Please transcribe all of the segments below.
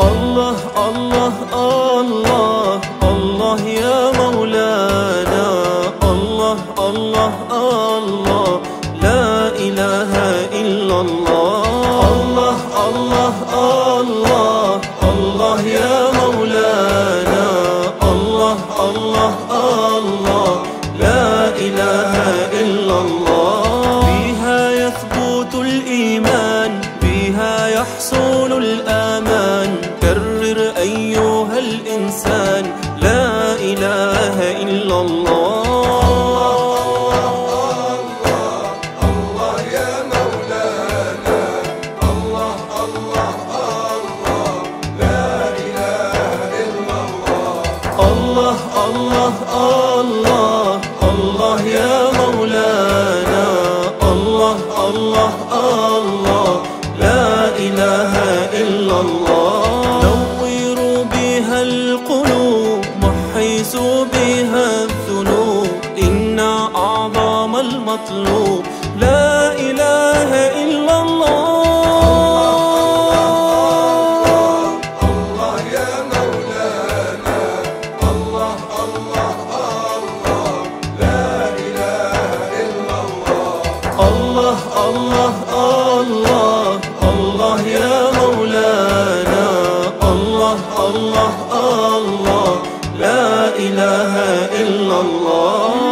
الله الله الله الله يا مولانا. الله الله الله. لا إله إلا الله. الله الله الله. الله يا مولانا. الله الله الله. لا إله إلا الله. بها يثبت الإيمان بها يحصل الآمان لا إله إلا الله. الله الله الله الله يا مولانا. الله الله الله. لا إله إلا الله. المطلوب لا إله إلا الله. الله الله الله الله يا مولانا الله الله الله. لا إله إلا الله.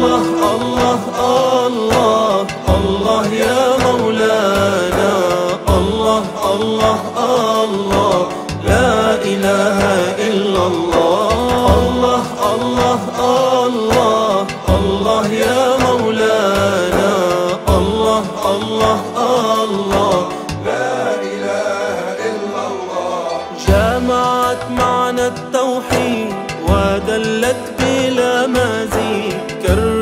الله الله الله الله يا مولانا. الله الله الله لا إله إلا الله. الله الله الله الله يا مولانا. الله الله الله جمعت معنى التوحيد ودلت بلا مزيد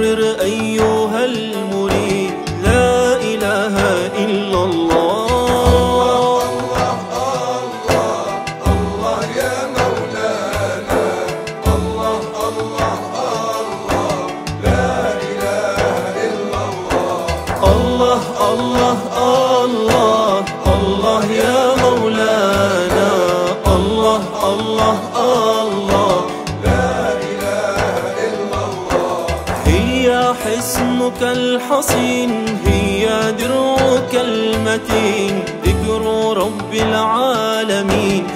كرر أيها المريد لا إله إلا الله الله الله الله الله يا مولانا الله الله الله حصنك الحصين هي درعك المتين ذكر رب العالمين.